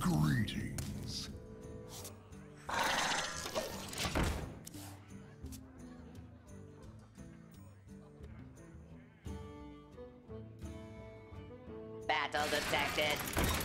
Greetings. Battle detected.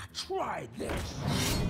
I tried this!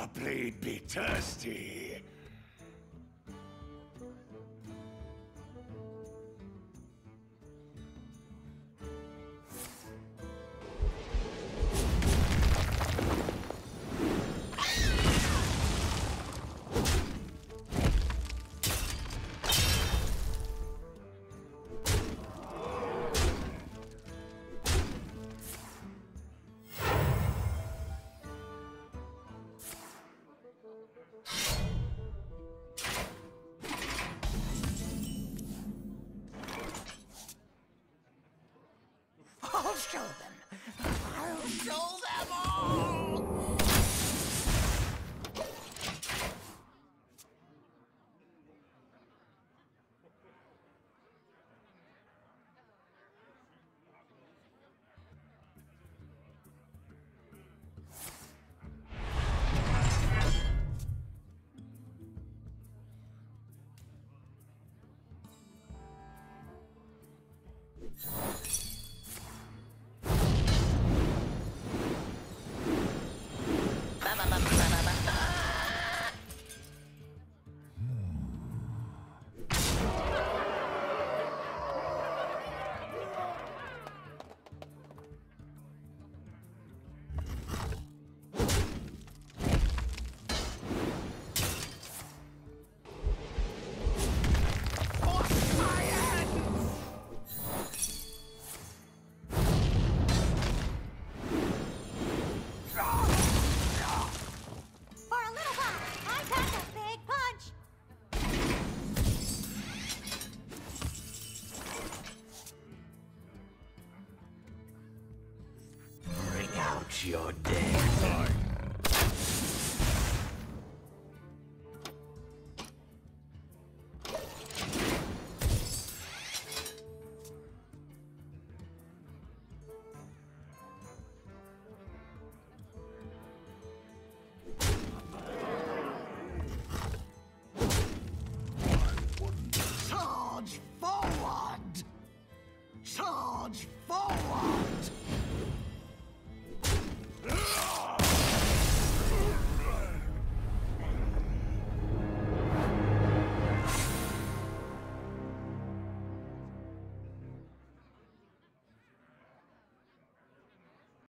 I played be thirsty. Oh. Your day. Charge forward! Charge forward!